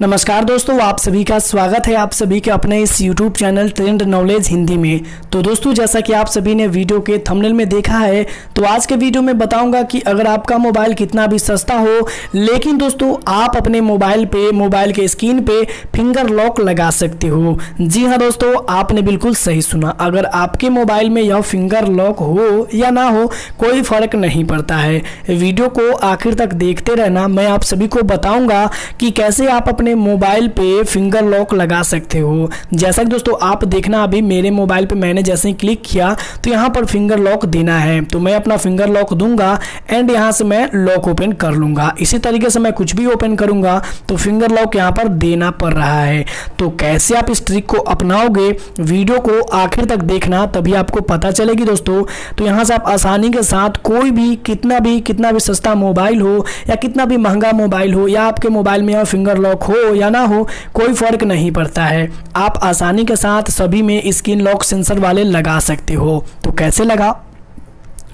नमस्कार दोस्तों, आप सभी का स्वागत है आप सभी के अपने इस YouTube channel trend knowledge Hindi में। तो दोस्तों, जैसा कि आप सभी ने वीडियो के थंबनेल में देखा है तो आज के वीडियो में बताऊँगा कि अगर आपका मोबाइल कितना भी सस्ता हो, लेकिन दोस्तों, आप अपने मोबाइल पे, मोबाइल के स्क्रीन पे फिंगर लॉक लगा सकते हो। जी हाँ दोस्तों, आपने बिल्कुल सही सुना। अगर आपके मोबाइल में यह फिंगर लॉक हो या ना हो, कोई फ़र्क नहीं पड़ता है। वीडियो को आखिर तक देखते रहना। मैं आप सभी को बताऊँगा कि कैसे आप अपने अपने मोबाइल पे फिंगर लॉक लगा सकते हो। जैसा कि दोस्तों आप देखना, अभी मेरे मोबाइल पे मैंने जैसे ही क्लिक किया तो यहाँ पर फिंगर लॉक देना है। तो मैं अपना फिंगर लॉक दूँगा एंड यहाँ से मैं लॉक ओपन कर लूँगा। इसी तरीके से मैं कुछ भी ओपन करूँगा तो फिंगर लॉक यहाँ पर देना पड़ रहा है। तो कैसे आप इस ट्रिक को अपनाओगे वीडियो को आखिर तक देखना, तभी आपको पता चलेगी दोस्तों। तो यहाँ से आप आसानी के साथ कोई भी, कितना भी कितना भी सस्ता मोबाइल हो या कितना भी महँगा मोबाइल हो या आपके मोबाइल में फिंगर लॉक हो हो या ना हो, कोई फ़र्क नहीं पड़ता है। आप आसानी के साथ सभी में स्क्रीन लॉक सेंसर वाले लगा सकते हो। तो कैसे लगा?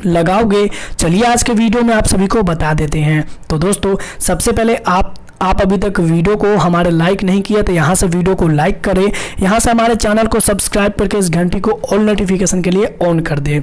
लगाओगे? चलिए आज के वीडियो में आप सभी को बता देते हैं। तो दोस्तों, सबसे पहले आप आप अभी तक वीडियो को हमारे लाइक नहीं किया तो यहाँ से वीडियो को लाइक करें। यहाँ से हमारे चैनल को सब्सक्राइब करके इस घंटी को ऑल नोटिफिकेशन के लिए ऑन कर दें।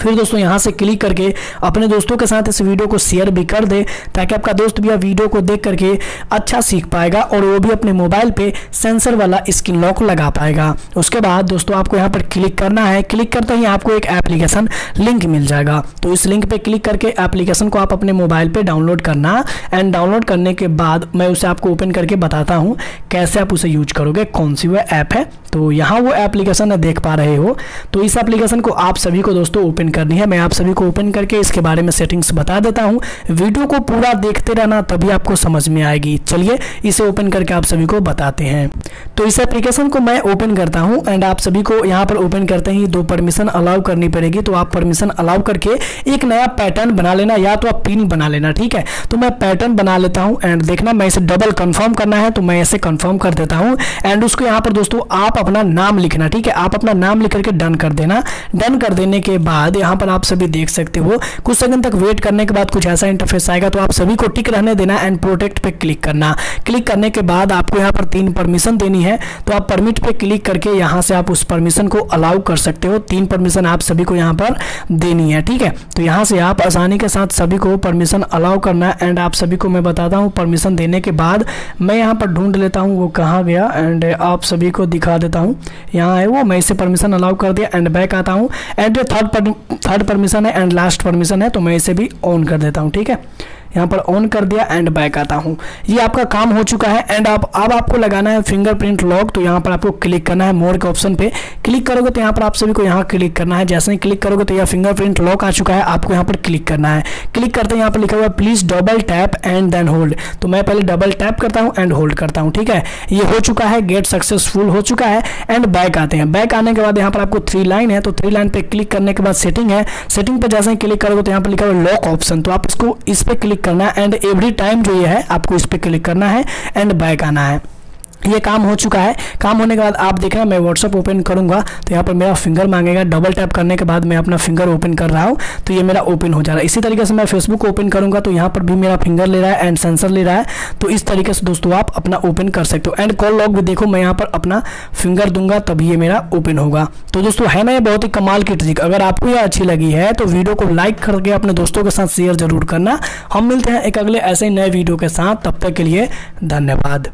फिर दोस्तों यहाँ से क्लिक करके अपने दोस्तों के साथ इस वीडियो को शेयर भी कर दे, ताकि आपका दोस्त भी वीडियो को देख करके अच्छा सीख पाएगा और वो भी अपने मोबाइल पे सेंसर वाला स्क्रीन लॉक लगा पाएगा। उसके बाद दोस्तों आपको यहाँ पर क्लिक करना है। क्लिक करते ही आपको एक एप्लीकेशन लिंक मिल जाएगा। तो इस लिंक पर क्लिक करके एप्लीकेशन को आप अपने मोबाइल पर डाउनलोड करना एंड डाउनलोड करने के बाद मैं उसे आपको ओपन करके बताता हूँ कैसे आप उसे यूज़ करोगे, कौन सी वह ऐप है। तो यहाँ वो एप्लीकेशन देख पा रहे हो। तो इस एप्लीकेशन को आप सभी को दोस्तों ओपन करनी है। मैं आप सभी को ओपन करके इसके बारे में सेटिंग्स बता देता हूँ। वीडियो को पूरा देखते रहना, तभी आपको समझ में आएगी। चलिए, इसे ओपन करके आप सभी को बताते हैं। तो इस एप्लीकेशन को मैं ओपन करता हूँ एंड आप सभी को यहाँ पर ओपन करते ही दो परमिशन अलाउ करनी पड़ेगी। तो आप परमिशन अलाउ करके एक नया पैटर्न बना लेना या तो आप पिन बना लेना, ठीक है? तो मैं पैटर्न बना लेता हूँ एंड देखना, मैं इसे डबल कन्फर्म करना है तो मैं इसे कन्फर्म कर देता हूँ। एंड उसको यहाँ पर दोस्तों आप अपना नाम लिखना, ठीक है? आप अपना नाम लिख करके डन कर देना। डन कर देने के बाद यहाँ पर आप सभी देख सकते हो। कुछ सेकंड तक वेट करने के बाद कुछ ऐसा इंटरफेस आएगा तो आप सभी को टिक रहने देना एंड प्रोटेक्ट पे क्लिक करना। क्लिक करने के बाद आपको यहाँ पर तीन परमिशन देनी है। तो आप परमिट पे क्लिक करके यहाँ से आप उस परमिशन को अलाउ कर सकते हो। तीन परमिशन आप सभी को यहाँ पर देनी है, ठीक है? तो यहाँ से आप आसानी के साथ सभी को परमिशन अलाउ करना एंड आप सभी को मैं बताता हूँ परमिशन देने के बाद मैं यहाँ पर ढूंढ लेता हूँ वो कहाँ गया एंड आप सभी को दिखा देता हूँ। यहाँ है वो, मैं इसे परमिशन अलाउ कर दिया एंड बैक आता हूँ। एंड थर्ड थर्ड परमिशन है एंड लास्ट परमिशन है तो मैं इसे भी ऑन कर देता हूँ, ठीक है? यहाँ पर ऑन कर दिया एंड बैक आता हूँ। ये आपका काम हो चुका है एंड आप, अब आपको लगाना है फिंगरप्रिंट लॉक तो यहाँ पर आपको क्लिक करना है मोर के ऑप्शन पे। क्लिक करोगे तो यहाँ पर आप सभी को यहाँ क्लिक करना है। जैसे ही क्लिक करोगे तो यह फिंगरप्रिंट लॉक आ चुका है, आपको यहाँ पर क्लिक करना है। क्लिक करते हैं यहाँ पर लिखा हुआ please double tap and then hold तो मैं पहले डबल टैप करता हूँ एंड होल्ड करता हूँ, ठीक है? ये हो चुका है गेट सक्सेसफुल हो चुका है एंड बैक आते हैं। बैक आने के बाद यहाँ पर आपको थ्री लाइन है तो थ्री लाइन पे क्लिक करने के बाद सेटिंग है। सेटिंग पर जैसे ही क्लिक करोगे तो यहाँ पर लिखा हुआ लॉक ऑप्शन तो आप इसको, इस पर क्लिक करना है एंड एवरी टाइम जो ये है, आपको इस पर क्लिक करना है एंड बैक आना है। ये काम हो चुका है। काम होने के बाद आप देख मैं व्हाट्सअप ओपन करूँगा तो यहाँ पर मेरा फिंगर मांगेगा। डबल टैप करने के बाद मैं अपना फिंगर ओपन कर रहा हूँ तो ये मेरा ओपन हो जा रहा है। इसी तरीके से मैं फेसबुक ओपन करूँगा तो यहाँ पर भी मेरा फिंगर ले रहा है एंड सेंसर ले रहा है। तो इस तरीके से दोस्तों आप अपना ओपन कर सकते हो। एंड कॉल लॉग भी देखो, मैं यहाँ पर अपना फिंगर दूँगा, तभी ये मेरा ओपन होगा। तो दोस्तों, है ना ये बहुत ही कमाल की ट्रिक अगर आपको यह अच्छी लगी है तो वीडियो को लाइक करके अपने दोस्तों के साथ शेयर ज़रूर करना। हम मिलते हैं एक अगले ऐसे नए वीडियो के साथ। तब तक के लिए धन्यवाद।